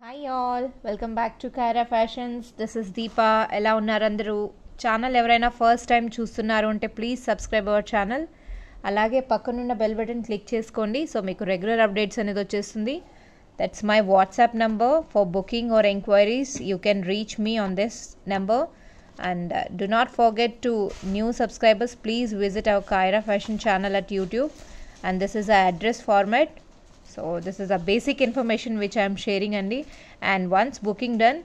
Hi all welcome back to Kaira fashions this is Deepa ఎలా ఉన్నారు అందరూ channel ఎవరైనా ఫస్ట్ టైం చూస్తున్నారు అంటే ప్లీజ్ సబ్స్క్రైబ్ అవర్ ఛానల్ అలాగే పక్కనున్న బెల్ బటన్ క్లిక్ చేసుకోండి. సో మీకు రెగ్యులర్ అప్డేట్స్ అనేది వచ్చేస్తుంది. That's my WhatsApp number for booking or enquiries you can reach me on this number and do not forget to new subscribers please visit our Kaira fashion channel at YouTube and this is a address format so this is a basic information which i am sharing అండి and once booking done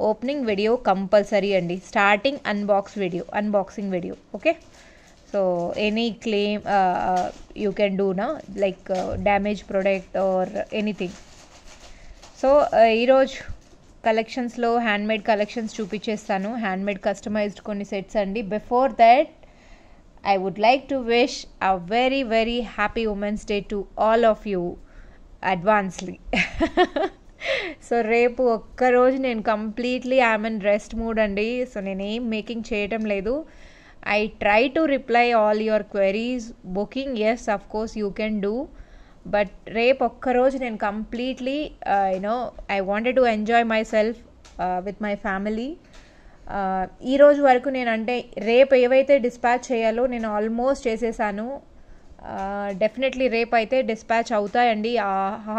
opening video compulsory అండి starting unbox video unboxing video okay so any claim uh, you can do now like uh, damage product or anything so ఈరోజు కలెక్షన్స్లో handmade collections చూపించేస్తాను handmade customized కొన్ని sets అండి before that I would like to wish a very very happy women's day to all of you advancely. So రేపు ఒక్కరోజు నేను completely I'm in rest mood అండి. So నేను ఏం మేకింగ్ చేయటం లేదు. I try to reply all your queries. Booking yes of course you can do but రేపు ఒక్కరోజు నేను completely you know I wanted to enjoy myself with my family ఈరోజు వరకు నేను అంటే రేపు ఏవైతే డిస్పాచ్ చేయాలో నేను ఆల్మోస్ట్ చేసేసాను. డెఫినెట్లీ రేపు అయితే డిస్పాచ్ అవుతాయండి.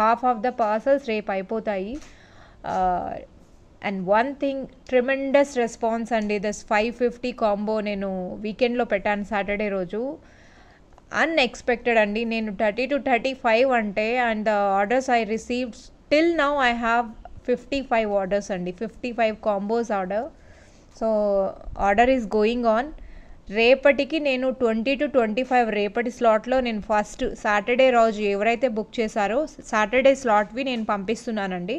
హాఫ్ ఆఫ్ ద పార్సల్స్ రేపు అయిపోతాయి. And one thing tremendous response అండి. దస్ ఫైవ్ ఫిఫ్టీ కాంబో నేను వీకెండ్లో పెట్టాను సాటర్డే రోజు. అన్ఎక్స్పెక్టెడ్ అండి. నేను థర్టీ టు థర్టీ ఫైవ్ అంటే and the orders I received till now I have fifty five orders అండి. Fifty five combos order so order is going on రేపటికి నేను ట్వంటీ టు ట్వంటీ ఫైవ్ రేపటి స్లాట్లో నేను first Saturday రోజు ఎవరైతే book చేశారో Saturday స్లాట్వి నేను పంపిస్తున్నానండి.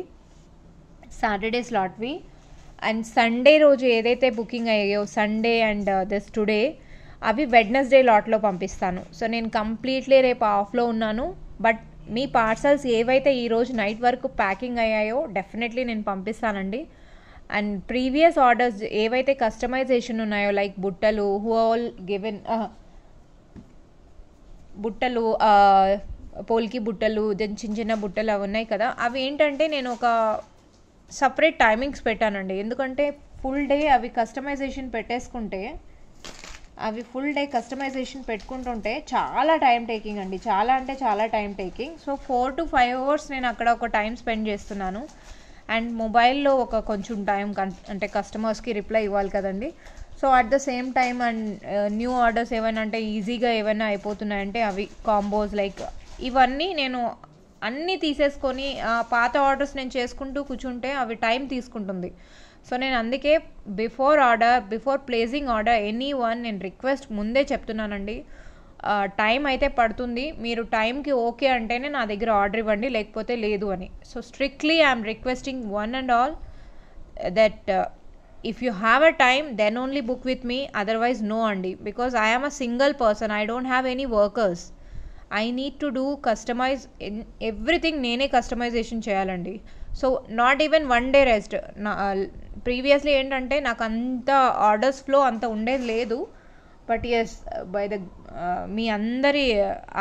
సాటర్డే స్లాట్వి. అండ్ సండే రోజు ఏదైతే బుకింగ్ అయ్యాయో సండే అండ్ దిస్ టుడే అవి వెడ్నెస్డే లాట్లో పంపిస్తాను. సో నేను కంప్లీట్లీ రేపు ఆఫ్లో ఉన్నాను. బట్ మీ పార్సల్స్ ఏవైతే ఈరోజు నైట్ వరకు ప్యాకింగ్ అయ్యాయో డెఫినెట్లీ నేను పంపిస్తానండి. అండ్ ప్రీవియస్ ఆర్డర్స్ ఏవైతే కస్టమైజేషన్ ఉన్నాయో లైక్ బుట్టలు హూ ఆల్ గివెన్ బుట్టలు uh, పోల్కి బుట్టలు చిన్న చిన్న బుట్టలు అవి ఉన్నాయి కదా అవి ఏంటంటే నేను ఒక సపరేట్ టైమింగ్స్ పెట్టానండి. ఎందుకంటే ఫుల్ డే అవి కస్టమైజేషన్ పెట్టేసుకుంటే అవి ఫుల్ డే కస్టమైజేషన్ పెట్టుకుంటుంటే చాలా టైం టేకింగ్ అండి. చాలా అంటే చాలా time taking so four to five hours నేను అక్కడ ఒక టైం స్పెండ్ చేస్తున్నాను. అండ్ మొబైల్లో ఒక కొంచెం టైం అంటే కస్టమర్స్కి రిప్లై ఇవ్వాలి కదండి. So at the same time and new orders ఏమైనా అంటే ఈజీగా ఏమైనా అయిపోతున్నాయంటే అవి కాంబోస్ లైక్ ఇవన్నీ నేను అన్నీ తీసేసుకొని పాత ఆర్డర్స్ నేను చేసుకుంటూ కూర్చుంటే అవి టైం తీసుకుంటుంది. సో నేను అందుకే before order before placing order any one నేను రిక్వెస్ట్ ముందే చెప్తున్నానండి. టైం అయితే పడుతుంది. మీరు టైంకి ఓకే అంటేనే నా దగ్గర ఆర్డర్ ఇవ్వండి లేకపోతే లేదు అని. So strictly I'm requesting one and all that if you have a time then only book with me otherwise no అండి because I am a single person I don't have any workers I need to do customize everything నేనే customization చేయాలండి. So not even one day rest నా previously ఏంటంటే నాకు అంత orders flow అంత ఉండేది లేదు. బట్ ఎస్ బై ద మీ అందరి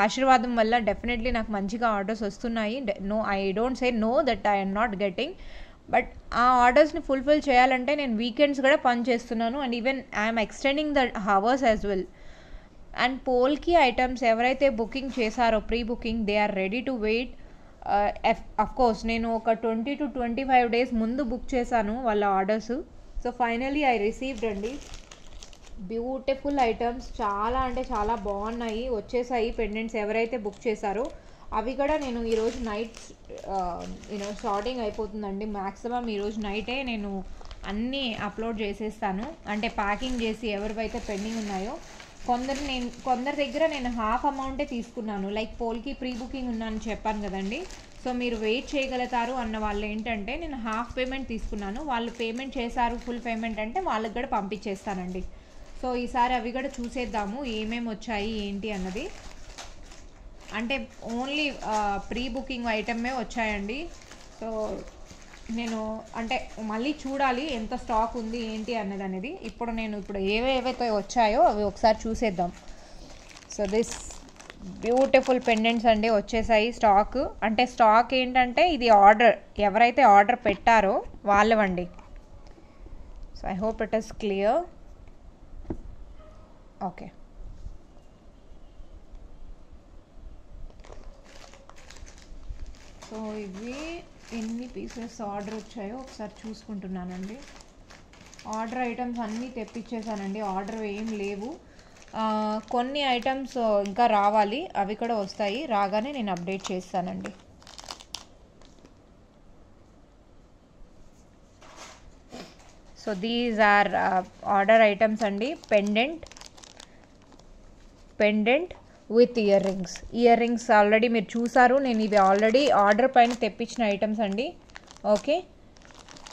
ఆశీర్వాదం వల్ల డెఫినెట్లీ నాకు మంచిగా ఆర్డర్స్ వస్తున్నాయి. No I don't say no that I'm not getting but ఆ ఆర్డర్స్ని ఫుల్ఫిల్ చేయాలంటే నేను వీకెండ్స్ కూడా పని చేస్తున్నాను and even I'm extending the hours as well and polki items ఎవరైతే బుకింగ్ చేశారో pre booking they are ready to wait of course నేను ఒక twenty to twenty five days ముందు బుక్ చేశాను వాళ్ళ orders so finally I received అండి beautiful items చాలా అంటే చాలా బాగున్నాయి. వచ్చేసాయి పెండెంట్స్ ఎవరైతే బుక్ చేశారో అవి కూడా నేను ఈరోజు నైట్ యూనో షార్టింగ్ అయిపోతుందండి. మ్యాక్సిమం ఈరోజు నైటే నేను అన్నీ అప్లోడ్ చేసేస్తాను. అంటే ప్యాకింగ్ చేసి ఎవరివైతే పెండింగ్ ఉన్నాయో కొందరు నేను కొందరి దగ్గర నేను హాఫ్ అమౌంటే తీసుకున్నాను. లైక్ పోల్కి ప్రీ బుకింగ్ ఉందని చెప్పాను కదండి. సో మీరు వెయిట్ చేయగలుగుతారు అన్న వాళ్ళు ఏంటంటే నేను హాఫ్ పేమెంట్ తీసుకున్నాను. వాళ్ళు పేమెంట్ చేశారు ఫుల్ పేమెంట్ అంటే వాళ్ళకి కూడా పంపించేస్తానండి. సో ఈసారి అవి కూడా చూసేద్దాము ఏమేమి వచ్చాయి ఏంటి అన్నది. అంటే ఓన్లీ ప్రీ బుకింగ్ ఐటమే వచ్చాయండి. సో నేను అంటే మళ్ళీ చూడాలి ఎంత స్టాక్ ఉంది ఏంటి అన్నది అనేది. ఇప్పుడు నేను ఇప్పుడు ఏవేవైతే వచ్చాయో అవి ఒకసారి చూసేద్దాం. సో దిస్ బ్యూటిఫుల్ పెండెంట్స్ అండి వచ్చేసాయి స్టాక్. అంటే స్టాక్ ఏంటంటే ఇది ఆర్డర్ ఎవరైతే ఆర్డర్ పెట్టారో వాళ్ళవండి. So I hope it is clear. Okay. So ఇవి ఎన్ని పీసెస్ ఆర్డర్ వచ్చాయో ఒకసారి చూసుకుంటున్నానండి. ఆర్డర్ ఐటమ్స్ అన్నీ తెప్పించేసానండి ఆర్డర్ ఏం లేవు. కొన్ని ఐటమ్స్ ఇంకా రావాలి. అవి కూడా వస్తాయి. రాగానే నేను అప్డేట్ చేస్తానండి. So these are order items అండి. Pendant pendant with earrings earrings already మీరు చూసారు. నేను ఇవి ఆల్రెడీ ఆర్డర్ పైన తెప్పించిన ఐటమ్స్ అండి. ఓకే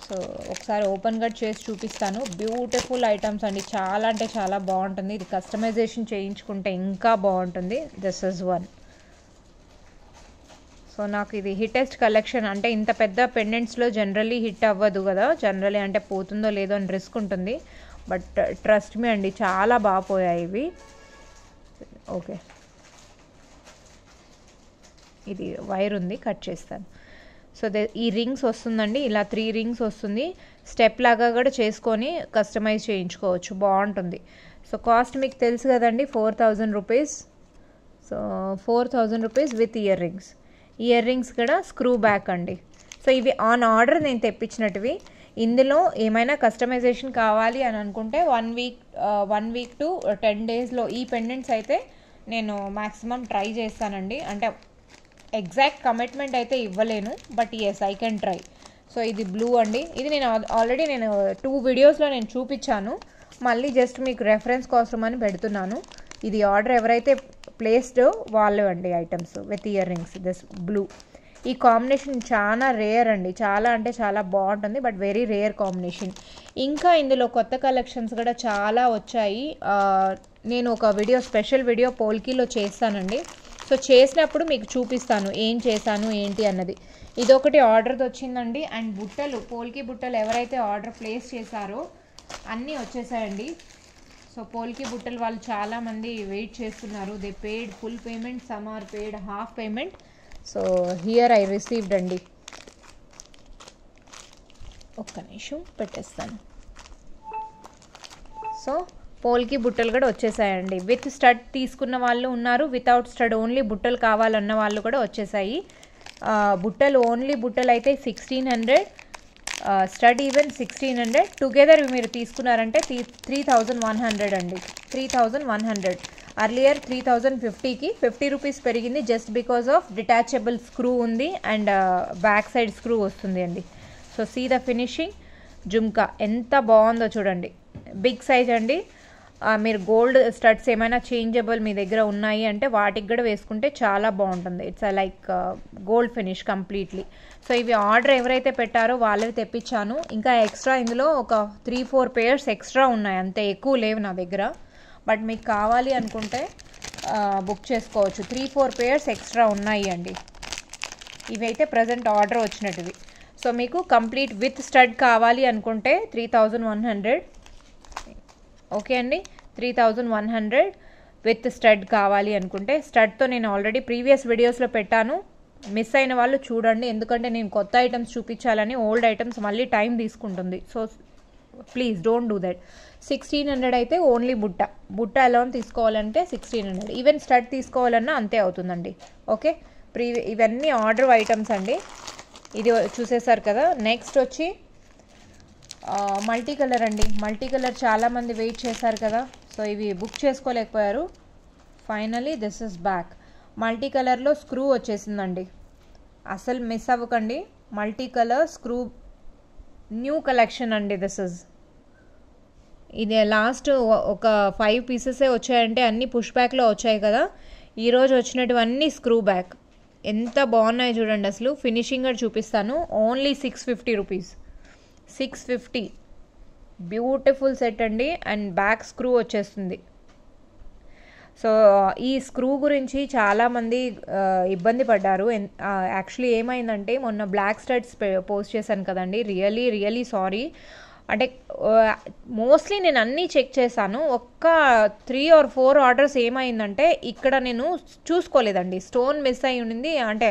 సో ఒకసారి ఓపెన్గా చేసి చూపిస్తాను. బ్యూటిఫుల్ ఐటమ్స్ అండి. చాలా అంటే చాలా బాగుంటుంది. ఇది కస్టమైజేషన్ చేయించుకుంటే ఇంకా బాగుంటుంది. దిస్ ఇస్ వన్ సో నాకు ఇది హిటెస్ట్ కలెక్షన్ అంటే ఇంత పెద్ద పెండెంట్స్లో జనరల్లీ హిట్ అవ్వదు కదా. జనరల్లీ అంటే పోతుందో లేదో అని రిస్క్ ఉంటుంది. బట్ ట్రస్ట్ మీ అండి చాలా బాగా పోయాయి ఇవి. ఓకే. ఇది వైర్ ఉంది కట్ చేస్తాను. సో దే ఈ రింగ్స్ వస్తుందండి ఇలా త్రీ రింగ్స్ వస్తుంది. స్టెప్ లాగా కూడా చేసుకొని కస్టమైజ్ చేయించుకోవచ్చు బాగుంటుంది. సో కాస్ట్ మీకు తెలుసు కదండి four thousand rupees. So four thousand rupees with earrings. Earrings కూడా స్క్రూ బ్యాక్ అండి. సో ఇవి ఆన్ ఆర్డర్ నేను తెప్పించినటివి. ఇందులో ఏమైనా కస్టమైజేషన్ కావాలి అని అనుకుంటే one week one week to ten డేస్లో ఈ పెండెంట్స్ అయితే నేను మ్యాక్సిమం ట్రై చేస్తానండి. అంటే ఎగ్జాక్ట్ కమిట్మెంట్ అయితే ఇవ్వలేను but yes I can try so ఇది బ్లూ అండి. ఇది నేను ఆల్రెడీ నేను టూ వీడియోస్లో నేను చూపించాను. మళ్ళీ జస్ట్ మీకు రెఫరెన్స్ కోసం అని పెడుతున్నాను. ఇది ఆర్డర్ ఎవరైతే ప్లేస్డ్ వాళ్ళు అండి items with earrings this blue ఈ కాంబినేషన్ చాలా రేర్ అండి. చాలా అంటే చాలా బాగుంటుంది బట్ వెరీ రేర్ కాంబినేషన్ ఇంకా ఇందులో కొత్త కలెక్షన్స్ కూడా చాలా వచ్చాయి. నేను ఒక వీడియో స్పెషల్ వీడియో పోల్కీలో చేస్తానండి. సో చేసినప్పుడు మీకు చూపిస్తాను ఏం చేశాను ఏంటి అన్నది. ఇదొకటి ఆర్డర్ది వచ్చిందండి అండ్ బుట్టలు పోల్కి బుట్టలు ఎవరైతే ఆర్డర్ ప్లేస్ చేశారో అన్నీ వచ్చేసాయండి. సో పోల్కి బుట్టలు వాళ్ళు చాలామంది వెయిట్ చేస్తున్నారు. They paid full payment some are paid half payment so here I received అండి. ఒక్క నిమిషం పెట్టేస్తాను. సో పోల్కి బుట్టలు కూడా వచ్చేసాయండి. విత్ స్టడ్ తీసుకున్న వాళ్ళు ఉన్నారు. వితౌట్ స్టడ్ ఓన్లీ బుట్టలు కావాలన్న వాళ్ళు కూడా వచ్చేసాయి. బుట్టలు ఓన్లీ బుట్టలు అయితే sixteen hundred stud even sixteen hundred together మీరు తీసుకున్నారంటే త్రీ థౌజండ్ వన్ హండ్రెడ్ అండి. Three thousand one hundred earlier three thousand ఫిఫ్టీకి ఫిఫ్టీ రూపీస్ పెరిగింది just because of detachable screw ఉంది అండ్ బ్యాక్ సైడ్ స్క్రూ వస్తుంది అండి. So see the finishing jhumka ఎంత బాగుందో చూడండి. బిగ్ సైజ్ అండి. మీరు గోల్డ్ స్టడ్స్ ఏమైనా చేంజబుల్ మీ దగ్గర ఉన్నాయి అంటే వాటికి కూడా వేసుకుంటే చాలా బాగుంటుంది. It's like gold finish completely so ఇవి ఆర్డర్ ఎవరైతే పెట్టారో వాళ్ళవి తెప్పించాను. ఇంకా ఎక్స్ట్రా ఇందులో ఒక త్రీ ఫోర్ పేర్స్ ఎక్స్ట్రా ఉన్నాయి. అంతే ఎక్కువ లేవు నా దగ్గర. బట్ మీకు కావాలి అనుకుంటే బుక్ చేసుకోవచ్చు. త్రీ ఫోర్ పేర్స్ ఎక్స్ట్రా ఉన్నాయి అండి. ఇవైతే ప్రజెంట్ ఆర్డర్ వచ్చినట్టువి సో మీకు కంప్లీట్ విత్ స్టడ్ కావాలి అనుకుంటే three thousand one hundred okay అండి. Three thousand one hundred with stud కావాలి అనుకుంటే. స్టడ్తో నేను ఆల్రెడీ ప్రీవియస్ వీడియోస్లో పెట్టాను. మిస్ అయిన వాళ్ళు చూడండి. ఎందుకంటే నేను కొత్త ఐటమ్స్ చూపించాలని ఓల్డ్ ఐటమ్స్ మళ్ళీ టైం తీసుకుంటుంది. So please don't do that. Sixteen hundred అయితే ఓన్లీ బుట్ట. బుట్ట అలౌన్ తీసుకోవాలంటే సిక్స్టీన్ హండ్రెడ్. ఈవెన్ స్టడ్ తీసుకోవాలన్నా అంతే అవుతుందండి. ఓకే? ప్రీవి ఇవన్నీ ఆర్డర్ ఐటమ్స్ అండి. ఇది చూసేసారు కదా. నెక్స్ట్ వచ్చి మల్టీ కలర్ అండి. మల్టీ కలర్ చాలామంది వెయిట్ చేశారు కదా. సో ఇవి book చేసుకోలేకపోయారు. Finally this is back multi కలర్లో స్క్రూ వచ్చేసిందండి. అసలు మిస్ అవ్వకండి. Multi colour screw new collection అండి దిస్ ఇస్ ఇది లాస్ట్ ఒక ఫైవ్ పీసెసే వచ్చాయంటే అన్ని పుష్ బ్యాక్లో వచ్చాయి కదా. ఈరోజు వచ్చినటువన్నీ స్క్రూ బ్యాక్ ఎంత బాగున్నాయి చూడండి అసలు. ఫినిషింగ్ కూడా చూపిస్తాను. Only six fifty rupees six fifty. Beautiful set అండి అండ్ బ్యాక్ స్క్రూ వచ్చేస్తుంది. సో ఈ స్క్రూ గురించి చాలామంది ఇబ్బంది పడ్డారు. యాక్చువల్లీ ఏమైందంటే మొన్న బ్లాక్ స్టడ్స్ పోస్ట్ చేశాను కదండి. Really really sorry. అంటే మోస్ట్లీ నేను అన్నీ చెక్ చేశాను. ఒక్క త్రీ ఆర్ ఫోర్ ఆర్డర్స్ ఏమైందంటే ఇక్కడ నేను చూసుకోలేదండి. స్టోన్ మిస్ అయి ఉండింది అంటే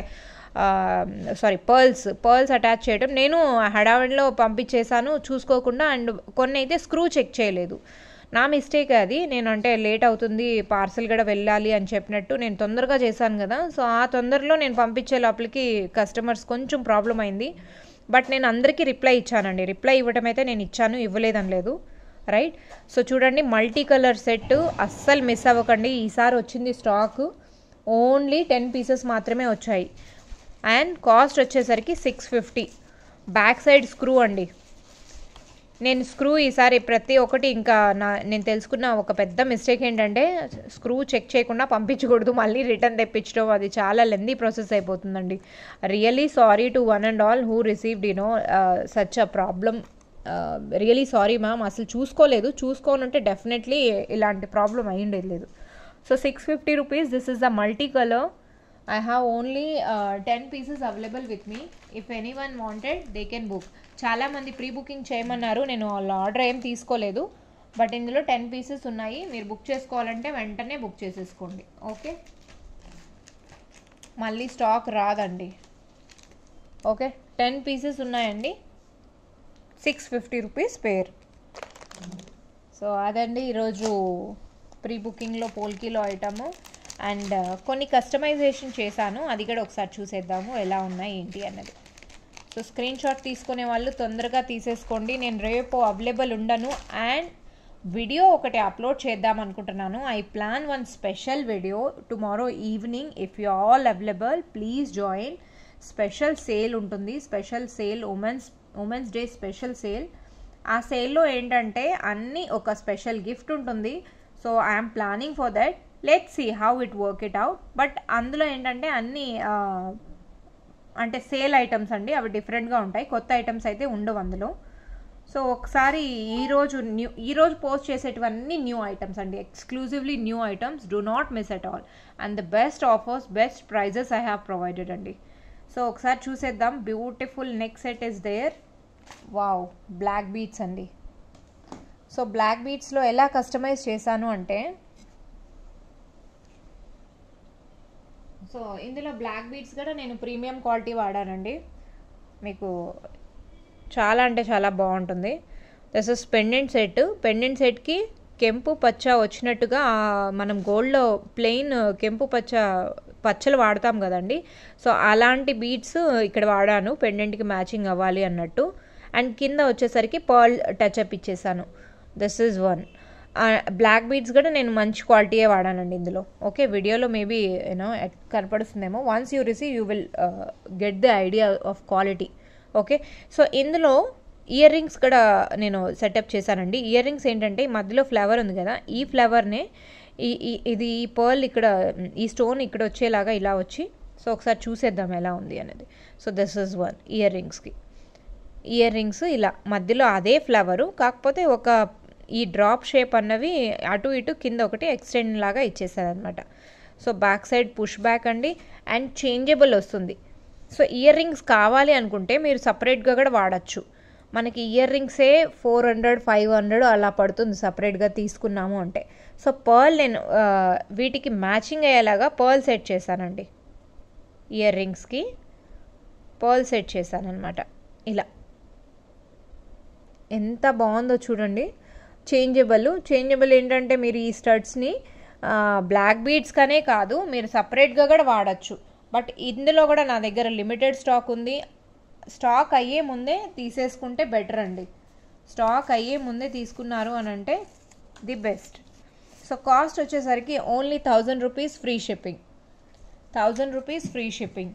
సారీ పర్ల్స్ పర్ల్స్ అటాచ్ చేయడం నేను హడావిడిలో పంపించేశాను చూసుకోకుండా అండ్ కొన్ని అయితే స్క్రూ చెక్ చేయలేదు. నా మిస్టేక్ అది. నేను అంటే లేట్ అవుతుంది పార్సల్ కూడా వెళ్ళాలి అని చెప్పినట్టు నేను తొందరగా చేశాను కదా. సో ఆ తొందరలో నేను పంపించే లోపలికి కస్టమర్స్ కొంచెం ప్రాబ్లం అయింది. బట్ నేను అందరికీ రిప్లై ఇచ్చానండి. రిప్లై ఇవ్వడం అయితే నేను ఇచ్చాను ఇవ్వలేదని లేదు. రైట్ సో చూడండి మల్టీ కలర్ సెట్ అస్సలు మిస్ అవ్వకండి. ఈసారి వచ్చింది స్టాక్ ఓన్లీ టెన్ పీసెస్ మాత్రమే వచ్చాయి. అండ్ కాస్ట్ వచ్చేసరికి six fifty back side screw అండి. నేను స్క్రూ ఈసారి ప్రతి ఒక్కటి ఇంకా నా నేను తెలుసుకున్న ఒక పెద్ద మిస్టేక్ ఏంటంటే స్క్రూ చెక్ చేయకుండా పంపించకూడదు మళ్ళీ రిటర్న్ తెప్పించడం. అది చాలా లెందీ ప్రాసెస్ అయిపోతుందండి. Really sorry to one and all who received you know such a problem really sorry ma'am అసలు చూసుకోలేదు. చూసుకోనుంటే డెఫినెట్లీ ఇలాంటి ప్రాబ్లం అయ్యిండేది లేదు. So six fifty rupees this is the multi colour I have only ten pieces available with me if any one wanted they can book చాలామంది pre booking చేయమన్నారు. నేను వాళ్ళ ఆర్డర్ ఏం తీసుకోలేదు. బట్ ఇందులో టెన్ పీసెస్ ఉన్నాయి. మీరు బుక్ చేసుకోవాలంటే వెంటనే బుక్ చేసేసుకోండి. ఓకే మళ్ళీ స్టాక్ రాదండి. ఓకే టెన్ పీసెస్ ఉన్నాయండి. Six fifty rupees pair so అదండి ఈరోజు ప్రీ బుకింగ్లో పోల్కీలో ఐటము అండ్ uh, కొన్ని కస్టమైజేషన్ చేశాను. అది కూడా ఒకసారి చూసేద్దాము ఎలా ఉన్నాయి ఏంటి అన్నది. సో స్క్రీన్ షాట్ తీసుకునే వాళ్ళు తొందరగా తీసేసుకోండి. నేను రేపు అవైలబుల్ ఉండను. అండ్ వీడియో ఒకటి అప్లోడ్ చేద్దాం అనుకుంటున్నాను. I plan one special video tomorrow evening if you all available please join special sale ఉంటుంది. Special sale women's women's day special sale ఆ సేల్లో ఏంటంటే అన్నీ ఒక స్పెషల్ గిఫ్ట్ ఉంటుంది. So I'm planning for that let see how it work it out but అందులో ఏంటంటే అన్నీ అంటే సేల్ ఐటమ్స్ అండి అవి డిఫరెంట్గా ఉంటాయి. కొత్త ఐటమ్స్ అయితే ఉండవు అందులో. సో ఒకసారి ఈరోజు న్యూ ఈరోజు పోస్ట్ చేసేటివన్నీ న్యూ ఐటమ్స్ అండి. Exclusively new items do not miss at all and the best offers best prices I have provided అండి. సో ఒకసారి చూసేద్దాం. Beautiful neck set is there wow black beads అండి. So black బీట్స్లో ఎలా customise చేశాను అంటే so ఇందులో బ్లాక్ బీట్స్ కూడా నేను ప్రీమియం క్వాలిటీ వాడానండి. మీకు చాలా అంటే చాలా బాగుంటుంది. Thus is pendant set pendant సెట్కి కెంపు పచ్చ వచ్చినట్టుగా మనం గోల్డ్లో ప్లెయిన్ కెంపు పచ్చ పచ్చలు వాడతాం కదండి. సో అలాంటి బీట్స్ ఇక్కడ వాడాను. పెండెంట్కి మ్యాచింగ్ అవ్వాలి అన్నట్టు. అండ్ కింద వచ్చేసరికి పర్ల్ టచ్ అప్ ఇచ్చేసాను. This is one black beads కూడా నేను మంచి క్వాలిటీయే వాడానండి ఇందులో. ఓకే వీడియోలో maybe you know కనపడుతుందేమో once you receive you will get the idea of quality okay so ఇందులో ఇయర్ రింగ్స్ కూడా నేను సెటప్ చేశానండి. ఇయర్ రింగ్స్ ఏంటంటే మధ్యలో ఫ్లవర్ ఉంది కదా ఈ ఫ్లవర్నే ఈ ఇది ఈ పర్ల్ ఇక్కడ ఈ స్టోన్ ఇక్కడ వచ్చేలాగా ఇలా వచ్చి సో ఒకసారి చూసేద్దాం ఎలా ఉంది అనేది. So this is one year రింగ్స్కి ఇయర్ రింగ్స్ ఇలా మధ్యలో అదే ఫ్లవరు కాకపోతే ఒక ఈ డ్రాప్ షేప్ అన్నవి అటు ఇటు కింద ఒకటి ఎక్స్టెండ్ లాగా ఇచ్చేసారనమాట so back side push back అండి. అండ్ చేంజబుల్ వస్తుంది. సో ఇయర్ రింగ్స్ కావాలి అనుకుంటే మీరు సపరేట్గా కూడా వాడచ్చు. మనకి ఇయర్ రింగ్సే ఫోర్ హండ్రెడ్ ఫైవ్ హండ్రెడ్ అలా పడుతుంది సపరేట్గా తీసుకున్నాము అంటే. సో పర్ల్ నేను వీటికి మ్యాచింగ్ అయ్యేలాగా పర్ల్ సెట్ చేశానండి. ఇయర్ రింగ్స్కి పర్ల్ సెట్ చేశానమాట ఇలా. ఎంత బాగుందో చూడండి. చేంజబుల్. చేంజబుల్ ఏంటంటే మీరు ఈ స్టడ్స్ని బ్లాక్ బీడ్స్కనే కాదు మీరు సపరేట్గా కూడా వాడచ్చు. బట్ ఇందులో కూడా నా దగ్గర లిమిటెడ్ స్టాక్ ఉంది. స్టాక్ అయ్యే ముందే తీసేసుకుంటే బెటర్ అండి. స్టాక్ అయ్యే ముందే తీసుకున్నారు అని అంటే ది బెస్ట్. సో కాస్ట్ వచ్చేసరికి only thousand rupees free shipping. Thousand rupees free shipping.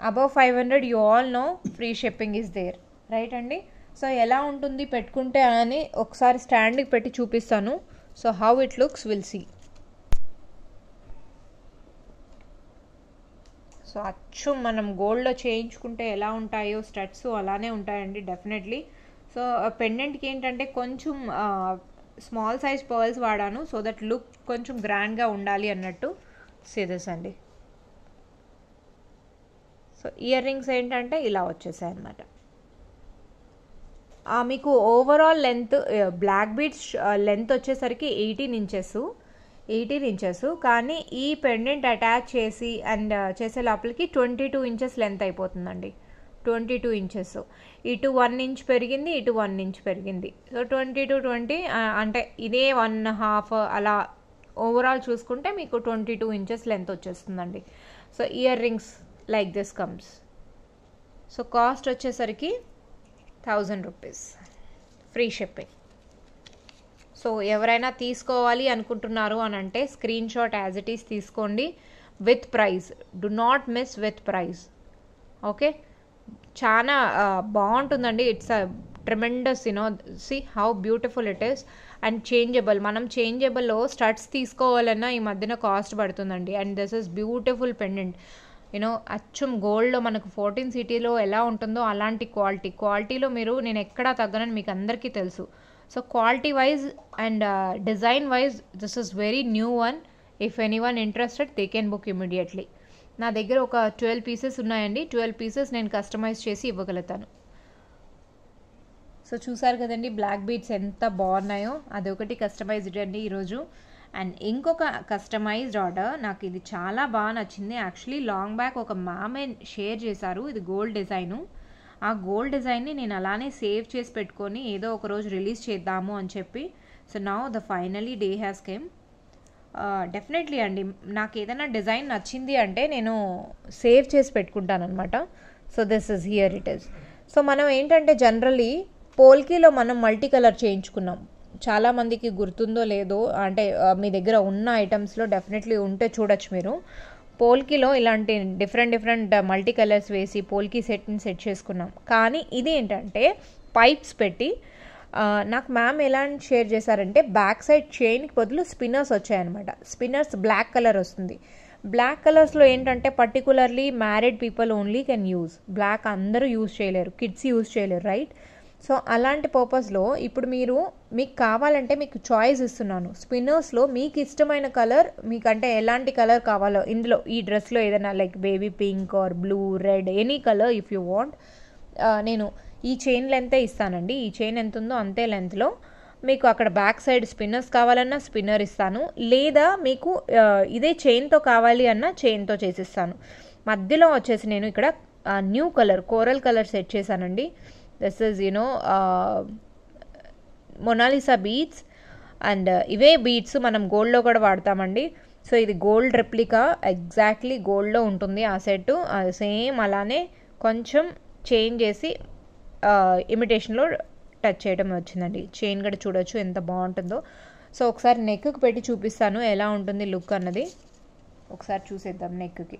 Above five hundred you all know free shipping is there. Right అండి? సో ఎలా ఉంటుంది పెట్టుకుంటే అని ఒకసారి స్టాండ్కి పెట్టి చూపిస్తాను. So how it looks will see. So అచ్చు మనం గోల్డ్లో చేయించుకుంటే ఎలా ఉంటాయో స్టడ్స్ అలానే ఉంటాయండి డెఫినెట్లీ. సో పెండెంట్కి ఏంటంటే కొంచెం స్మాల్ సైజ్ పర్ల్స్ వాడాను సో దట్ లుక్ కొంచెం గ్రాండ్గా ఉండాలి అన్నట్టు సిదస్ అండి. సో ఇయర్ రింగ్స్ ఏంటంటే ఇలా వచ్చేసాయి అన్నమాట మీకు overall length black beads length వచ్చేసరికి ఎయిటీన్ ఇంచెస్ ఎయిటీన్ ఇంచెస్ కానీ ఈ పెండెంట్ అటాచ్ చేసి అండ్ చేసే లోపలికి ట్వంటీ టూ ఇంచెస్ లెంత్ అయిపోతుందండి. ట్వంటీ టూ ఇంచెస్ ఇటు వన్ ఇంచ్ పెరిగింది ఇటు వన్ ఇంచ్ పెరిగింది. సో ట్వంటీ టు ట్వంటీ అంటే ఇదే వన్ హాఫ్ అలా ఓవరాల్ చూసుకుంటే మీకు ట్వంటీ టూ ఇంచెస్ లెంత్ వచ్చేస్తుందండి. So ear rings like this comes so cost వచ్చేసరికి thousand rupees. Free shipping. So ఎవరైనా తీసుకోవాలి అనుకుంటున్నారు అని అంటే screen shot as it is తీసుకోండి. With price. Do not miss with price. Okay? చాలా బాగుంటుందండి. It's a tremendous you know see how beautiful it is and changeable. మనం చేంజబుల్లో స్టడ్స్ తీసుకోవాలన్నా ఈ మధ్యన కాస్ట్ పడుతుందండి. And this is beautiful pendant. You know అచ్చం గోల్డ్లో మనకు ఫోర్టీన్ సిటీలో ఎలా ఉంటుందో అలాంటి క్వాలిటీ క్వాలిటీలో మీరు నేను ఎక్కడా తగ్గనని మీకు అందరికీ తెలుసు. So quality wise and design wise this is very new one if any one interested they can book immediately నా దగ్గర ఒక ట్వెల్వ్ పీసెస్ ఉన్నాయండి. ట్వెల్వ్ పీసెస్ నేను కస్టమైజ్ చేసి ఇవ్వగలుగుతాను. సో చూసారు కదండి బ్లాక్ బీట్స్ ఎంత బాగున్నాయో. అదొకటి కస్టమైజ్డ్ అండి ఈరోజు. అండ్ ఇంకొక కస్టమైజ్డ్ ఆర్డర్ నాకు ఇది చాలా బాగా నచ్చింది. యాక్చువల్లీ లాంగ్ బ్యాక్ ఒక మ్యామే షేర్ చేశారు. ఇది గోల్డ్ డిజైను ఆ గోల్డ్ డిజైన్ని నేను అలానే సేవ్ చేసి పెట్టుకొని ఏదో ఒక రోజు రిలీజ్ చేద్దాము అని చెప్పి. So now the finally day has came definitely అండి. నాకు ఏదైనా డిజైన్ నచ్చింది అంటే నేను సేవ్ చేసి పెట్టుకుంటాను అనమాట so this is here it is so మనం ఏంటంటే జనరలీ పోల్కీలో మనం మల్టీ కలర్ చేయించుకున్నాం. చాలామందికి గుర్తుందో లేదో అంటే మీ దగ్గర ఉన్న ఐటమ్స్లో డెఫినెట్లీ ఉంటే చూడొచ్చు మీరు. పోల్కీలో ఇలాంటి డిఫరెంట్ డిఫరెంట్ మల్టీ కలర్స్ వేసి పోల్కి సెట్ని సెట్ చేసుకున్నాం. కానీ ఇది ఏంటంటే పైప్స్ పెట్టి నాకు మ్యామ్ ఎలా షేర్ చేశారంటే బ్యాక్ సైడ్ చైన్కి బదులు స్పిన్నర్స్ వచ్చాయన్నమాట. స్పిన్నర్స్ బ్లాక్ కలర్ వస్తుంది. బ్లాక్ కలర్స్లో ఏంటంటే particularly married people only can use black అందరూ యూజ్ చేయలేరు. కిడ్స్ యూజ్ చేయలేరు రైట్ సో అలాంటి పర్పస్లో ఇప్పుడు మీరు మీకు కావాలంటే మీకు చాయిస్ ఇస్తున్నాను. స్పిన్నర్స్లో మీకు ఇష్టమైన కలర్ మీకు అంటే ఎలాంటి కలర్ కావాలో ఇందులో ఈ డ్రెస్లో ఏదైనా like baby pink or blue red any colour if you want. నేను ఈ చైన్ లెంతే ఇస్తానండి. ఈ చైన్ ఎంత ఉందో అంతే లెంత్లో. మీకు అక్కడ బ్యాక్ సైడ్ స్పిన్నర్స్ కావాలన్నా స్పిన్నర్ ఇస్తాను. లేదా మీకు ఇదే చైన్తో కావాలి అన్న చైన్తో చేసిస్తాను. మధ్యలో వచ్చేసి నేను ఇక్కడ new colour coral colour set చేశానండి. This is you know Mona Lisa beads and ఇవే బీడ్స్ మనం గోల్డ్లో కూడా వాడతామండి. సో ఇది గోల్డ్ రెప్లికా ఎగ్జాక్ట్లీ గోల్డ్లో ఉంటుంది ఆ సెట్ సేమ్ అలానే కొంచెం చేంజ్ చేసి ఇమిటేషన్లో టచ్ చేయడం వచ్చిందండి. చైన్ కూడా చూడొచ్చు ఎంత బాగుంటుందో. సో ఒకసారి నెక్కి పెట్టి చూపిస్తాను ఎలా ఉంటుంది లుక్ అన్నది. ఒకసారి చూసేద్దాం నెక్కి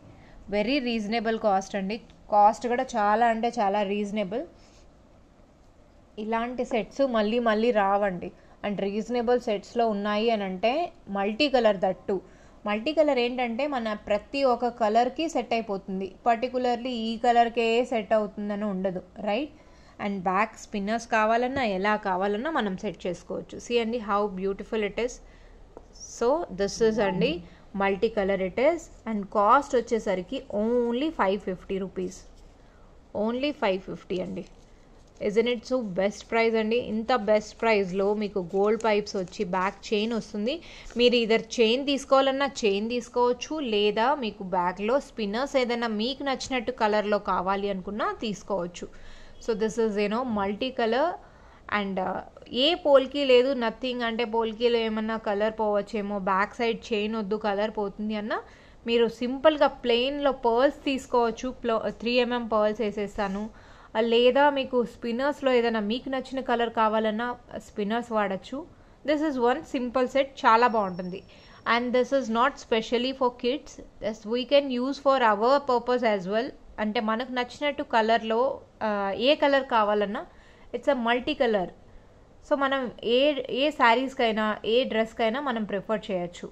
వెరీ రీజనబుల్ కాస్ట్ అండి. కాస్ట్ కూడా చాలా అంటే చాలా రీజనబుల్ ఇలాంటి సెట్స్ మళ్ళీ మళ్ళీ రావండి. అండ్ రీజనబుల్ సెట్స్లో ఉన్నాయి అని అంటే multi colour that. Multi colour ఏంటంటే మన ప్రతి ఒక్క కలర్కి సెట్ అయిపోతుంది. పర్టికులర్లీ ఈ కలర్కే సెట్ అవుతుందని ఉండదు. రైట్? అండ్ బ్యాక్ స్పిన్నర్స్ కావాలన్నా ఎలా కావాలన్నా మనం సెట్ చేసుకోవచ్చు. సి అండి how beautiful it is so this is అండి multi colour it is and cost వచ్చేసరికి only five fifty rupees only five fifty అండి. Isn't it so best price అండి? ఇంత బెస్ట్ ప్రైస్లో మీకు గోల్డ్ పైప్స్ వచ్చి బ్యాక్ చైన్ వస్తుంది. మీరు ఇదర్ చైన్ తీసుకోవాలన్నా చైన్ తీసుకోవచ్చు లేదా మీకు బ్యాగ్లో స్పిన్నర్స్ ఏదైనా మీకు నచ్చినట్టు కలర్లో కావాలి అనుకున్నా తీసుకోవచ్చు. So this is you know multi colour and a polki లేదు నథింగ్ అంటే పోల్కీలో ఏమన్నా కలర్ పోవచ్చేమో బ్యాక్ సైడ్ చైన్ వద్దు కలర్ పోతుంది అన్న మీరు సింపుల్గా ప్లెయిన్లో పర్ల్స్ తీసుకోవచ్చు ప్లో త్రీ ఎంఎం పర్ల్స్ వేసేస్తాను. లేదా మీకు స్పిన్నర్స్లో ఏదైనా మీకు నచ్చిన కలర్ కావాలన్నా స్పిన్నర్స్ వాడచ్చు. This is one simple set చాలా బాగుంటుంది. And this is not specially for kids thus we can use for our purpose as well అంటే మనకు నచ్చినట్టు కలర్లో ఏ కలర్ కావాలన్నా it's a multi colour so మనం ఏ ఏ శారీస్కైనా ఏ డ్రెస్కైనా మనం ప్రిఫర్ చేయొచ్చు.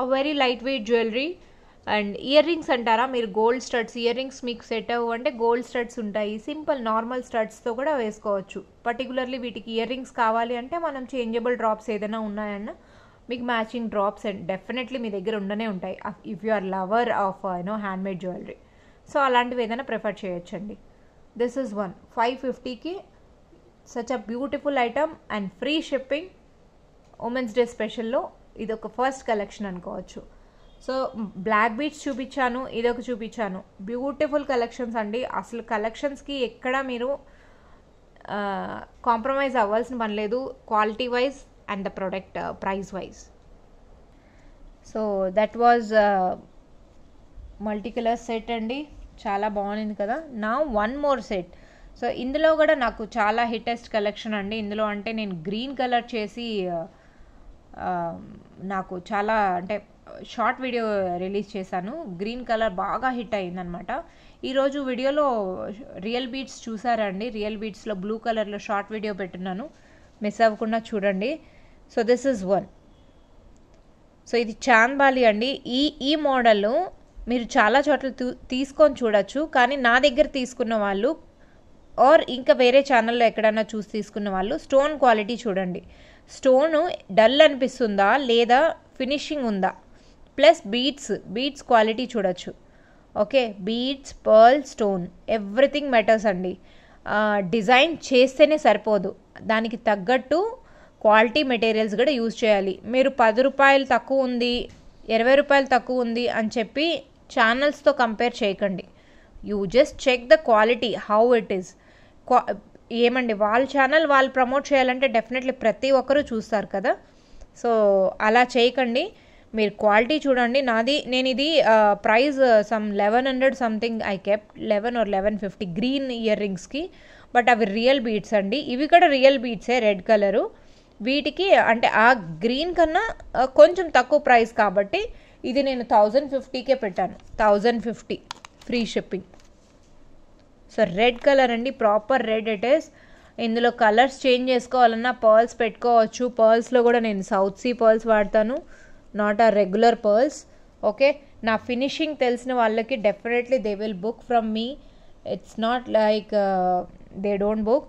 A very light weight jewellery and ear rings అంటారా? మీరు గోల్డ్ స్టడ్స్ ఇయర్ రింగ్స్ మీకు సెట్ అవ్వు అంటే గోల్డ్ స్టడ్స్ ఉంటాయి. సింపుల్ నార్మల్ స్టడ్స్తో కూడా వేసుకోవచ్చు. పర్టికులర్లీ వీటికి ఇయర్ రింగ్స్ కావాలి అంటే మనం చేంజబుల్ డ్రాప్స్ ఏదైనా ఉన్నాయన్న మీకు మ్యాచింగ్ డ్రాప్స్ అండ్ డెఫినెట్లీ మీ దగ్గర ఉండనే ఉంటాయి. If you are lover of you know handmade jewellery. So అలాంటివి ఏదైనా ప్రిఫర్ చేయొచ్చండి. This is one. ఫైవ్ ఫిఫ్టీకి such a beautiful item and free shipping. Women's day స్పెషల్లో ఇది ఒక ఫస్ట్ కలెక్షన్ అనుకోవచ్చు. సో బ్లాక్ బీచ్ చూపించాను ఇదొక చూపించాను. బ్యూటిఫుల్ కలెక్షన్స్ అండి. అసలు కలెక్షన్స్కి ఎక్కడ మీరు కాంప్రమైజ్ అవ్వాల్సిన పని లేదు quality wise and the product price wise. So that was multi colour set అండి. చాలా బాగుంది కదా. నా వన్ మోర్ సెట్ సో ఇందులో కూడా నాకు చాలా హిటెస్ట్ కలెక్షన్ అండి. ఇందులో అంటే నేను గ్రీన్ కలర్ చేసి నాకు చాలా అంటే షార్ట్ వీడియో రిలీజ్ చేశాను. గ్రీన్ కలర్ బాగా హిట్ అయిందనమాట ఈరోజు వీడియోలో రియల్ బీట్స్ చూసారండి. రియల్ బీట్స్లో బ్లూ కలర్లో షార్ట్ వీడియో పెట్టున్నాను. మిస్ అవ్వకుండా చూడండి. So this is one. So ఇది చాంద్బాలి అండి. ఈ ఈ మోడల్ మీరు చాలా చోట్ల తీసుకొని చూడొచ్చు. కానీ నా దగ్గర తీసుకున్న వాళ్ళు ఆర్ ఇంకా వేరే ఛానల్లో ఎక్కడైనా చూసి తీసుకున్న వాళ్ళు స్టోన్ క్వాలిటీ చూడండి. స్టోను డల్ అనిపిస్తుందా లేదా ఫినిషింగ్ ఉందా? ప్లస్ బీట్స్ బీట్స్ క్వాలిటీ చూడొచ్చు. Okay beads pearl stone everything matters అండి. డిజైన్ చేస్తేనే సరిపోదు. దానికి తగ్గట్టు క్వాలిటీ మెటీరియల్స్ కూడా యూజ్ చేయాలి. మీరు పది రూపాయలు తక్కువ ఉంది ఇరవై రూపాయలు తక్కువ ఉంది అని చెప్పి ఛానల్స్తో కంపేర్ చేయకండి. You just check the quality how it is. ఏమండి వాళ్ళ ఛానల్ వాళ్ళు ప్రమోట్ చేయాలంటే డెఫినెట్లీ ప్రతి ఒక్కరూ చూస్తారు కదా. సో అలా చేయకండి. మీరు క్వాలిటీ చూడండి. నాది నేను ఇది price some eleven hundred something I kept eleven or eleven fifty green ear రింగ్స్కి but అవి రియల్ బీట్స్ అండి. ఇవి కూడా రియల్ బీట్సే రెడ్ కలరు వీటికి అంటే ఆ గ్రీన్ కన్నా కొంచెం తక్కువ ప్రైస్ కాబట్టి ఇది నేను థౌజండ్ ఫిఫ్టీకే పెట్టాను. Thousand fifty free shipping so red colour అండి. ప్రాపర్ రెడ్ ఇట్ ఈస్ ఇందులో కలర్స్ చేంజ్ చేసుకోవాలన్నా పర్ల్స్ పెట్టుకోవచ్చు. పర్ల్స్లో కూడా నేను సౌత్ సీ పర్ల్స్ వాడతాను. Not our regular pearls okay నా ఫినిషింగ్ తెలిసిన వాళ్ళకి definitely they will book from me it's not like they don't book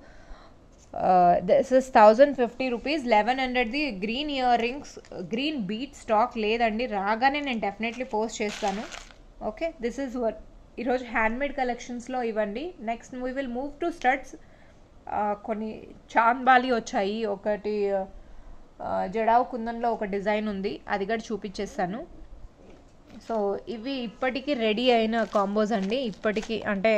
this is thousand fifty rupees eleven హండ్రెడ్ది green ear rings green bead stock లేదండి. రాగానే నేను definitely post చేస్తాను. Okay this is our ఈరోజు handmade కలెక్షన్స్లో ఇవ్వండి. Next we will move to studs కొన్ని చాంద్బాలి వచ్చాయి. ఒకటి జడావు కుందంలో ఒక డిజైన్ ఉంది అది కూడా చూపించేస్తాను. సో ఇవి ఇప్పటికీ రెడీ అయిన కాంబోస్ అండి. ఇప్పటికీ అంటే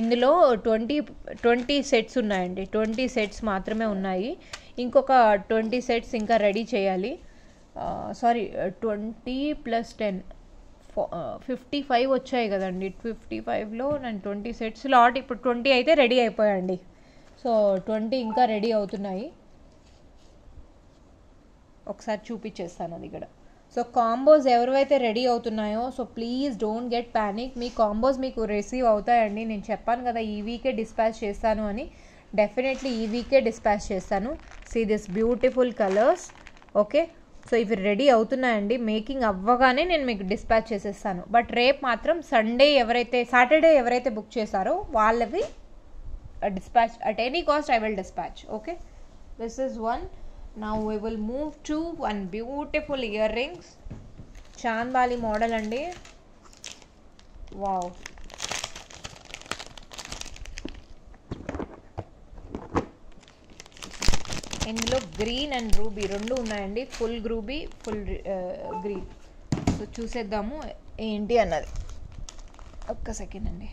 ఇందులో ట్వంటీ ట్వంటీ సెట్స్ ఉన్నాయండి. ట్వంటీ సెట్స్ మాత్రమే ఉన్నాయి. ఇంకొక ట్వంటీ సెట్స్ ఇంకా రెడీ చేయాలి. Sorry twenty plus ten fifty five వచ్చాయి కదండి. ఫిఫ్టీ ఫైవ్లో నేను ట్వంటీ సెట్స్ లాట్ ఇప్పుడు ట్వంటీ అయితే రెడీ అయిపోయాయండి. సో ట్వంటీ ఇంకా రెడీ అవుతున్నాయి. ఒకసారి చూపించేస్తాను అది ఇక్కడ సో కాంబోస్ ఎవరైతే రెడీ అవుతున్నాయో so please don't get panic me combos మీకు రిసీవ్ అవుతాయండి. నేను చెప్పాను కదా ఈ వీకే డిస్పాచ్ చేస్తాను అని. డెఫినెట్లీ ఈ వీకే డిస్పాచ్ చేస్తాను. See this beautiful colours okay so ఇవి రెడీ అవుతున్నాయండి. మేకింగ్ అవ్వగానే నేను మీకు డిస్పాచ్ చేసేస్తాను. బట్ రేపు మాత్రం సండే ఎవరైతే సాటర్డే ఎవరైతే బుక్ చేశారో వాళ్ళవి dispatch at any cost I will dispatch okay this is one now we will move to one beautiful ear rings chandbali model అండి వావ్ ఇందులో గ్రీన్ అండ్ రూబీ రెండు ఉన్నాయండి. Full ruby full green so చూసేద్దాము ఏంటి అన్నది. ఒక్క second అండి.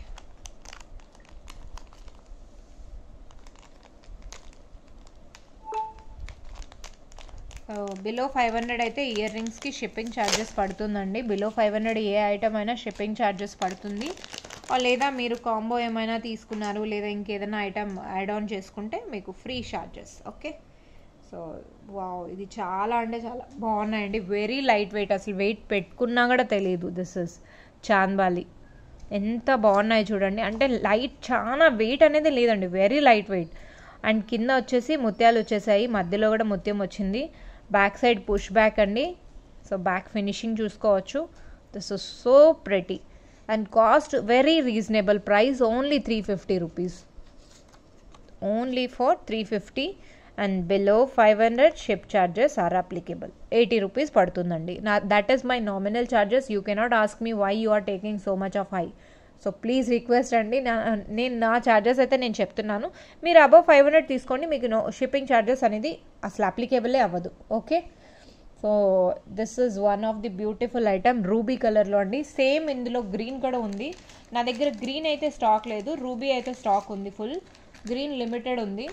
Below five hundred అయితే ఇయర్ రింగ్స్కి షిప్పింగ్ ఛార్జెస్ పడుతుందండి. బిలో ఫైవ్ హండ్రెడ్ ఏ ఐటమ్ అయినా షిప్పింగ్ ఛార్జెస్ పడుతుంది. Uh, లేదా మీరు కాంబో ఏమైనా తీసుకున్నారు లేదా ఇంకేదైనా ఐటమ్ యాడ్ ఆన్ చేసుకుంటే మీకు free charges okay so wow ఇది చాలా అంటే చాలా బాగున్నాయండి. వెరీ లైట్ వెయిట్ అసలు వెయిట్ పెట్టుకున్నా కూడా తెలియదు దిస్ ఇస్ చాంద్బాలి ఎంత బాగున్నాయి చూడండి. అంటే లైట్ చాలా వెయిట్ అనేది లేదండి. వెరీ లైట్ వెయిట్ అండ్ కింద వచ్చేసి ముత్యాలు వచ్చేసాయి. మధ్యలో కూడా ముత్యం వచ్చింది. బ్యాక్ సైడ్ పుష్ బ్యాక్ అండి. సో బ్యాక్ ఫినిషింగ్ చూసుకోవచ్చు. This is so pretty and cost very reasonable price only three fifty rupees only for three fifty and below five hundred ship charges are applicable eighty rupees పడుతుందండి. నా that is my nominal charges you cannot ask me why you are taking so much of high so please request అండి. నా నేను నా charges అయితే నేను చెప్తున్నాను. మీరు అబవ్ ఫైవ్ హండ్రెడ్ తీసుకోండి. మీకు నో షిప్పింగ్ ఛార్జెస్ అనేది అసలు అప్లికేబులే అవ్వదు. Okay so this is one of the beautiful item ruby కలర్లో అండి. సేమ్ ఇందులో గ్రీన్ కూడా ఉంది. నా దగ్గర గ్రీన్ అయితే స్టాక్ లేదు రూబీ అయితే స్టాక్ ఉంది ఫుల్ గ్రీన్ లిమిటెడ్ ఉంది.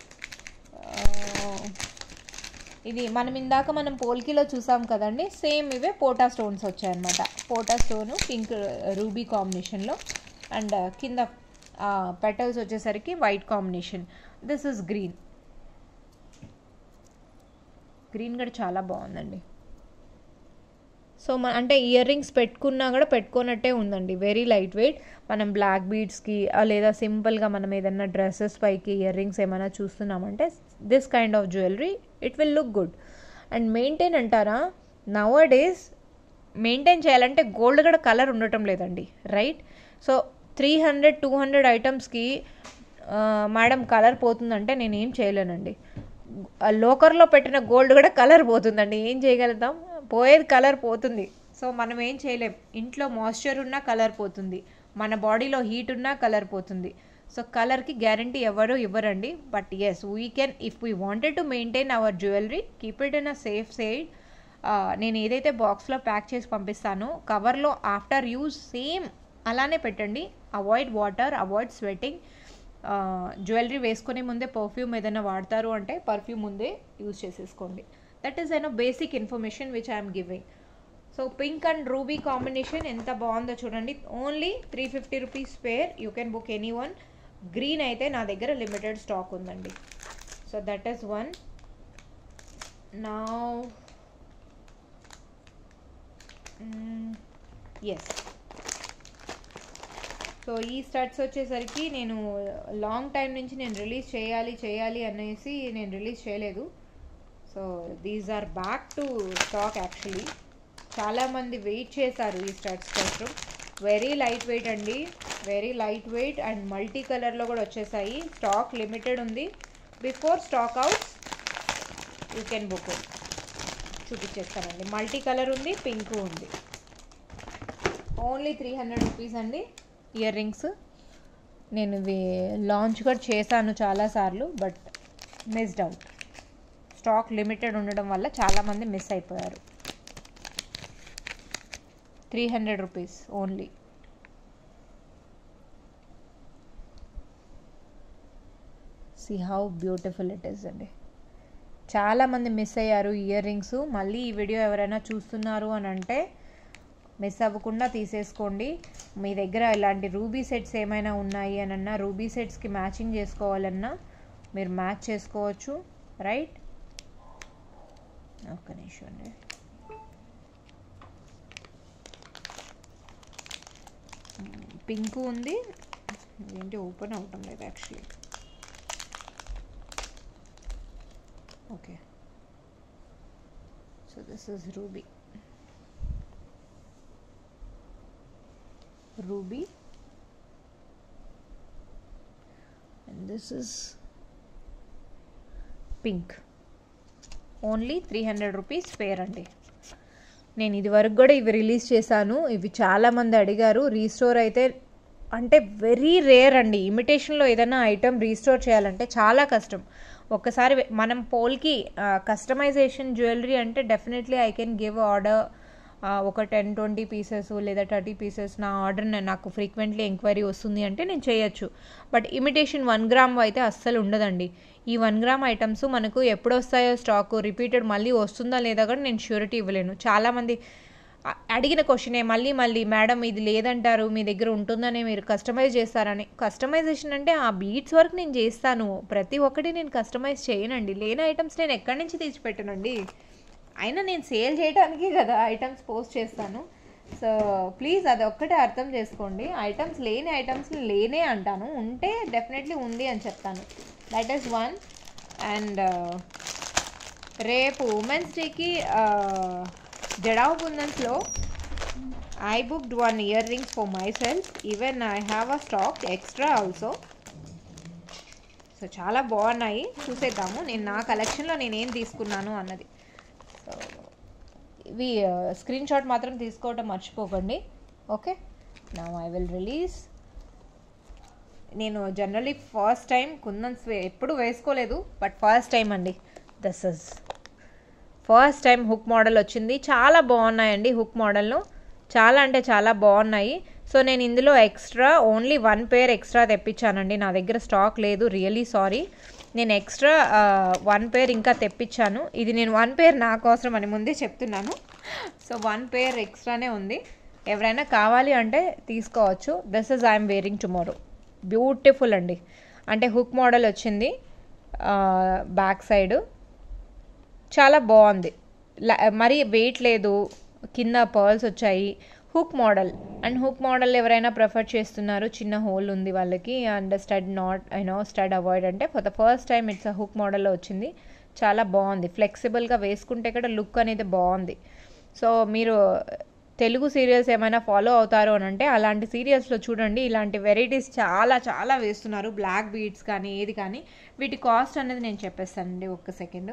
Uh, ఇది మనం ఇందాక మనం పోల్కిలో చూసాం కదండి. సేమ్ ఇవే పోటా స్టోన్స్ వచ్చాయన్నమాట. పోటా స్టోన్ పింక్ రూబీ కాంబినేషన్లో అండ్ కింద uh, పెటల్స్ వచ్చేసరికి white combination this is green green కూడా చాలా బాగుందండి. సో మన అంటే ఇయర్ రింగ్స్ పెట్టుకున్నా కూడా పెట్టుకున్నట్టే ఉందండి. వెరీ లైట్ వెయిట్ మనం బ్లాక్ బీడ్స్కి లేదా సింపుల్గా మనం ఏదైనా డ్రెస్సెస్ పైకి ఇయర్ రింగ్స్ ఏమైనా చూస్తున్నామంటే this kind of jewellery it will look good and maintain అంటారా? నవ్ డేస్ మెయింటైన్ చేయాలంటే గోల్డ్ కూడా కలర్ ఉండటం లేదండి. Right so three hundred two hundred ఐటమ్స్కి madam colour పోతుందంటే నేను ఏం చేయలేనండి. లోకర్లో పెట్టిన గోల్డ్ కూడా కలర్ పోతుందండి. ఏం చేయగలుగుతాం? పోయేది కలర్ పోతుంది. సో మనం ఏం చేయలేం. ఇంట్లో మాయిశ్చర్ ఉన్నా కలర్ పోతుంది. మన బాడీలో హీట్ ఉన్నా కలర్ పోతుంది. సో కలర్కి గ్యారంటీ ఎవరు ఇవ్వరండి. But yes we can if we wanted to maintain our jewellery keep it in a safe side నేను ఏదైతే బాక్స్లో ప్యాక్ చేసి పంపిస్తానో కవర్లో ఆఫ్టర్ యూజ్ సేమ్ అలానే పెట్టండి. Avoid water avoid sweating jewellery వేసుకునే ముందే పర్ఫ్యూమ్ ఏదైనా వాడతారు అంటే పర్ఫ్యూమ్ ముందే యూజ్ చేసేసుకోండి. దట్ ఈస్ అయిన basic information which I'm giving so pink and ruby combination ఎంత బాగుందో చూడండి. Only three fifty rupees pair you can book any one green అయితే నా దగ్గర లిమిటెడ్ స్టాక్ ఉందండి. సో దట్ ఈస్ వన్ నా ఎస్ సో ఈ స్టడ్స్ వచ్చేసరికి నేను లాంగ్ టైం నుంచి నేను రిలీజ్ చేయాలి చేయాలి అనేసి నేను రిలీజ్ చేయలేదు. So these are back to stock actually. చాలామంది వెయిట్ చేశారు ఈ స్టడ్స్ కోసం. వెరీ లైట్ వెయిట్ అండి. Very light weight and multi కలర్లో కూడా వచ్చేసాయి. స్టాక్ లిమిటెడ్ ఉంది. Before stock out you can book. చూపించేస్తానండి. Multi colour ఉంది పింక్ ఉంది. ఓన్లీ త్రీ హండ్రెడ్ రూపీస్ అండి. ఇయర్ రింగ్స్ నేను ఇవి లాంచ్ కూడా చేశాను చాలాసార్లు but missed out stock limited ఉండడం వల్ల చాలామంది మిస్ అయిపోయారు. Three hundred rupees only see how beautiful it is అండి. చాలామంది మిస్ అయ్యారు ఇయర్ రింగ్స్ మళ్ళీ ఈ వీడియో ఎవరైనా చూస్తున్నారు అని అంటే మిస్ అవ్వకుండా తీసేసుకోండి. మీ దగ్గర ఇలాంటి రూబీ సెట్స్ ఏమైనా ఉన్నాయి అని అన్నా రూబీ సెట్స్కి మ్యాచింగ్ చేసుకోవాలన్నా మీరు మ్యాచ్ చేసుకోవచ్చు. రైట్? ఒక్క నిమిషం అండి. పింక్ ఉంది. ఏంటి ఓపెన్ అవటం లేదు actually. Okay. So this is ruby. Ruby and this is pink. Only three hundred rupees pair అండి. నేను ఇది వరకు కూడా ఇవి రిలీజ్ చేశాను. ఇవి చాలామంది అడిగారు. రీస్టోర్ అయితే అంటే వెరీ రేర్ అండి. ఇమిటేషన్లో ఏదైనా ఐటెం రీస్టోర్ చేయాలంటే చాలా కష్టం. ఒక్కసారి మనం పోల్కి కస్టమైజేషన్ జ్యువెలరీ అంటే definitely I can give order ఒక టెన్ ట్వంటీ పీసెస్ లేదా థర్టీ పీసెస్ నా ఆర్డర్ నాకు ఫ్రీక్వెంట్లీ ఎంక్వైరీ వస్తుంది అంటే నేను చేయొచ్చు. బట్ ఇమిటేషన్ వన్ గ్రామ్ అయితే అస్సలు ఉండదండి. ఈ వన్ గ్రామ్ ఐటమ్స్ మనకు ఎప్పుడు వస్తాయో స్టాక్ రిపీటెడ్ మళ్ళీ వస్తుందా లేదా కూడా నేను ష్యూరిటీ ఇవ్వలేను. చాలామంది అడిగిన క్వశ్చనే మళ్ళీ మళ్ళీ మేడం ఇది లేదంటారు మీ దగ్గర ఉంటుందని మీరు కస్టమైజ్ చేస్తారని. కస్టమైజేషన్ అంటే ఆ బీట్స్ వరకు నేను చేస్తాను. ప్రతి ఒక్కటి నేను కస్టమైజ్ చేయనండి. లేని ఐటమ్స్ నేను ఎక్కడి నుంచి తీసిపెట్టనండి అయినా నేను సేల్ చేయడానికి కదా ఐటమ్స్ పోస్ట్ చేస్తాను. సో ప్లీజ్ అది ఒక్కటే అర్థం చేసుకోండి. ఐటమ్స్ లేని ఐటమ్స్ లేనే అంటాను. ఉంటే డెఫినెట్లీ ఉంది అని చెప్తాను. దట్ ఈస్ వన్ అండ్ రేపు ఉమెన్స్ డేకి uh, jadau కుందన్స్లో I booked one ear rings for myself even I have a stock extra also so చాలా బాగున్నాయి. చూసేద్దాము. నేను నా కలెక్షన్లో నేనేం తీసుకున్నాను అన్నది. ఇవి స్క్రీన్ షాట్ మాత్రం తీసుకోవటం మర్చిపోకండి. ఓకే? నా ఐ విల్ రిలీజ్ నేను జనరలీ ఫస్ట్ టైం కుందన్స్ వే ఎప్పుడు వేసుకోలేదు బట్ ఫస్ట్ టైం అండి. This is first time hook model వచ్చింది. చాలా బాగున్నాయండి హుక్ మోడల్ను. చాలా అంటే చాలా బాగున్నాయి. సో నేను ఇందులో extra only one pair extra తెప్పించానండి. నా దగ్గర స్టాక్ లేదు రియలీ సారీ. నేను ఎక్స్ట్రా వన్ పేర్ ఇంకా తెప్పించాను. ఇది నేను వన్ పేర్ నా కోసం అని ముందే చెప్తున్నాను. సో వన్ పేర్ ఎక్స్ట్రానే ఉంది. ఎవరైనా కావాలి అంటే తీసుకోవచ్చు. This is I'm wearing tomorrow beautiful అండి. అంటే హుక్ మోడల్ వచ్చింది. బ్యాక్ సైడ్ చాలా బాగుంది. ల- మరి వెయిట్ లేదు. కింద పర్ల్స్ వచ్చాయి. Hook model. And hook model ఎవరైనా ప్రిఫర్ చేస్తున్నారు చిన్న హోల్ ఉంది వాళ్ళకి and stud not you know stud avoid అంటే for the first time it's a hook మోడల్లో వచ్చింది. చాలా బాగుంది. ఫ్లెక్సిబుల్గా వేసుకుంటే కూడా లుక్ అనేది బాగుంది. సో మీరు తెలుగు సీరియల్స్ ఏమైనా ఫాలో అవుతారు అని అంటే అలాంటి సీరియల్స్లో చూడండి. ఇలాంటి వెరైటీస్ చాలా చాలా వేస్తున్నారు. బ్లాక్ బీడ్స్ కానీ ఏది కానీ. వీటి కాస్ట్ అనేది నేను చెప్పేస్తానండి ఒక్క సెకండ్.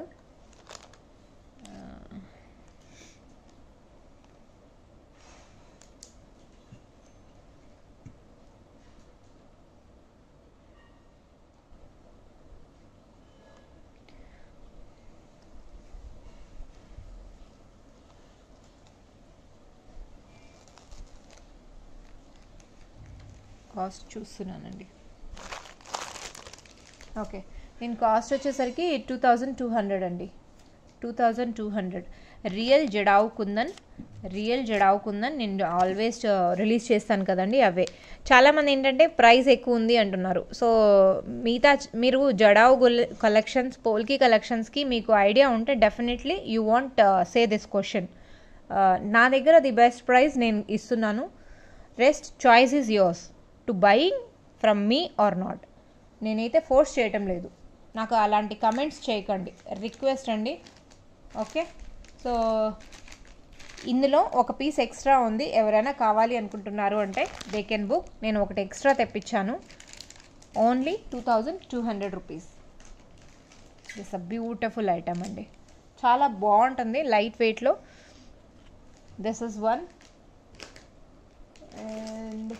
కాస్ట్ చూస్తున్నానండి. ఓకే దీని కాస్ట్ వచ్చేసరికి టూ థౌజండ్ టూ హండ్రెడ్ అండి. Two thousand two hundred real jadau kundan real jadau kundan నేను ఆల్వేస్ రిలీజ్ uh, చేస్తాను కదండి అవే. చాలామంది ఏంటంటే ప్రైస్ ఎక్కువ ఉంది అంటున్నారు. సో మిగతా మీరు జడావు గుల్ కలెక్షన్స్ పోల్కి కలెక్షన్స్కి మీకు ఐడియా ఉంటే definitely you want say this question నా దగ్గర ది బెస్ట్ ప్రైస్ నేను ఇస్తున్నాను. Rest choice is yours to buying from me or not నేనైతే ఫోర్స్ చేయటం లేదు. నాకు అలాంటి కమెంట్స్ చేయకండి. రిక్వెస్ట్ అండి. ఓకే సో ఇందులో ఒక పీస్ ఎక్స్ట్రా ఉంది. ఎవరైనా కావాలి అనుకుంటున్నారు అంటే దే కెన్ బుక్ నేను ఒకటి ఎక్స్ట్రా తెప్పించాను. Only two thousand two hundred rupees this a beautiful item అండి. చాలా బాగుంటుంది లైట్ వెయిట్లో this is one and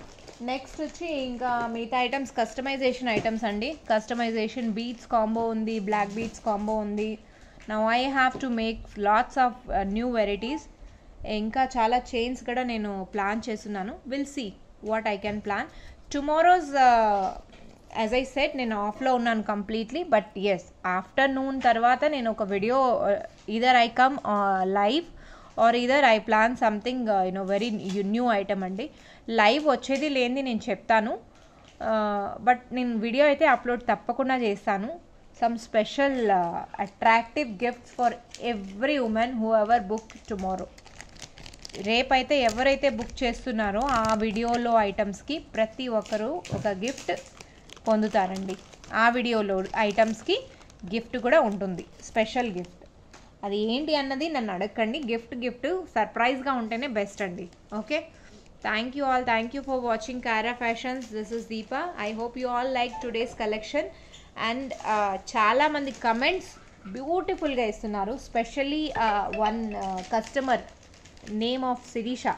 next వచ్చి ఇంకా మిగతా ఐటమ్స్ కస్టమైజేషన్ ఐటమ్స్ అండి. కస్టమైజేషన్ బీట్స్ కాంబో ఉంది బ్లాక్ బీట్స్ కాంబో ఉంది. Now I have to make lots of new varieties ఇంకా చాలా చైన్స్ కూడా నేను ప్లాన్ చేస్తున్నాను. Will see what I can plan tomorrow's as I set నేను ఆఫ్లో ఉన్నాను కంప్లీట్లీ బట్ ఎస్ ఆఫ్టర్నూన్ తర్వాత నేను ఒక video either I come live or either I plan something you know very new item అండి. లైవ్ వచ్చేది లేనిది నేను చెప్తాను. బట్ నేను వీడియో అయితే అప్లోడ్ తప్పకుండా చేస్తాను. Some special attractive gifts for every women who ever book tomorrow రేపైతే ఎవరైతే బుక్ చేస్తున్నారో ఆ వీడియోలో ఐటమ్స్కి ప్రతి ఒక్కరూ ఒక గిఫ్ట్ పొందుతారండి. ఆ వీడియోలో ఐటమ్స్కి గిఫ్ట్ కూడా ఉంటుంది. స్పెషల్ గిఫ్ట్ అది ఏంటి అన్నది నన్ను అడగండి గిఫ్ట్ గిఫ్ట్ సర్ప్రైజ్గా ఉంటేనే బెస్ట్ అండి. Okay thank you all thank you for watching Kara Fashions this is Deepa I hope you all like today's collection and చాలామంది కమెంట్స్ బ్యూటిఫుల్గా ఇస్తున్నారు specially one customer name of Sirisha.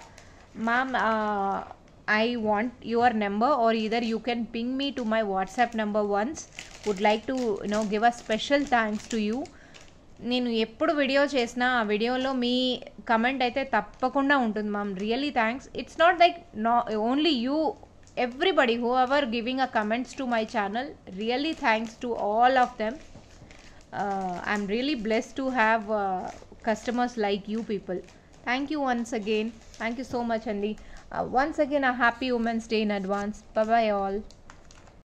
Ma'am, uh, I want your number or either you can ping me to my WhatsApp number once. Would like to you know give a special thanks to you. నేను ఎప్పుడు video చేసినా ఆ వీడియోలో మీ comment అయితే తప్పకుండా ఉంటుంది ma'am really thanks it's not like నా only you everybody who ever giving a comments to my channel really thanks to all of them I'm really bless to have customers like you people thank you once again thank you so much అండి once again a happy women's day in advance Bye all.